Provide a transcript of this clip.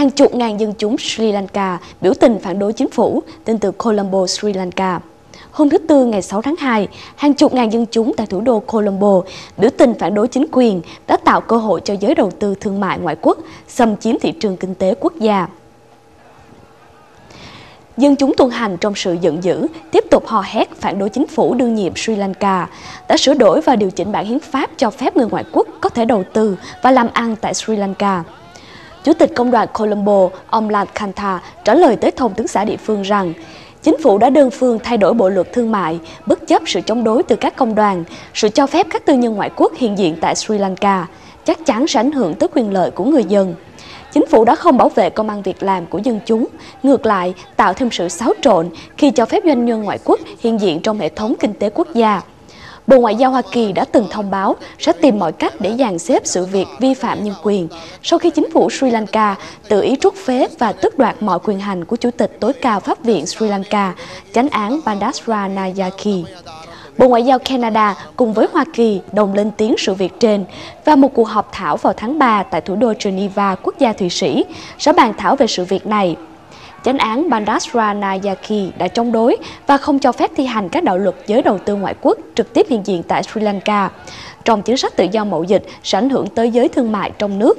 hàng chục ngàn dân chúng Sri Lanka biểu tình phản đối chính phủ tên từ Colombo, Sri Lanka. Hôm thứ Tư ngày 6 tháng 2, hàng chục ngàn dân chúng tại thủ đô Colombo biểu tình phản đối chính quyền đã tạo cơ hội cho giới đầu tư thương mại ngoại quốc xâm chiếm thị trường kinh tế quốc gia. Dân chúng tuần hành trong sự giận dữ, tiếp tục hò hét phản đối chính phủ đương nhiệm Sri Lanka, đã sửa đổi và điều chỉnh bản hiến pháp cho phép người ngoại quốc có thể đầu tư và làm ăn tại Sri Lanka. Chủ tịch công đoàn Colombo, ông Lankantha, trả lời tới thông tướng xã địa phương rằng Chính phủ đã đơn phương thay đổi bộ luật thương mại, bất chấp sự chống đối từ các công đoàn, sự cho phép các tư nhân ngoại quốc hiện diện tại Sri Lanka, chắc chắn sẽ ảnh hưởng tới quyền lợi của người dân. Chính phủ đã không bảo vệ công ăn việc làm của dân chúng, ngược lại tạo thêm sự xáo trộn khi cho phép doanh nhân ngoại quốc hiện diện trong hệ thống kinh tế quốc gia. Bộ Ngoại giao Hoa Kỳ đã từng thông báo sẽ tìm mọi cách để dàn xếp sự việc vi phạm nhân quyền sau khi chính phủ Sri Lanka tự ý rút phế và tước đoạt mọi quyền hành của Chủ tịch tối cao Pháp viện Sri Lanka, chánh án Bandasra Nayaki. Bộ Ngoại giao Canada cùng với Hoa Kỳ đồng lên tiếng sự việc trên và một cuộc họp thảo vào tháng 3 tại thủ đô Geneva, quốc gia Thụy Sĩ, sẽ bàn thảo về sự việc này. Chánh án Bandasra Nayaki đã chống đối và không cho phép thi hành các đạo luật giới đầu tư ngoại quốc trực tiếp hiện diện tại Sri Lanka. Trong chính sách tự do mậu dịch sẽ ảnh hưởng tới giới thương mại trong nước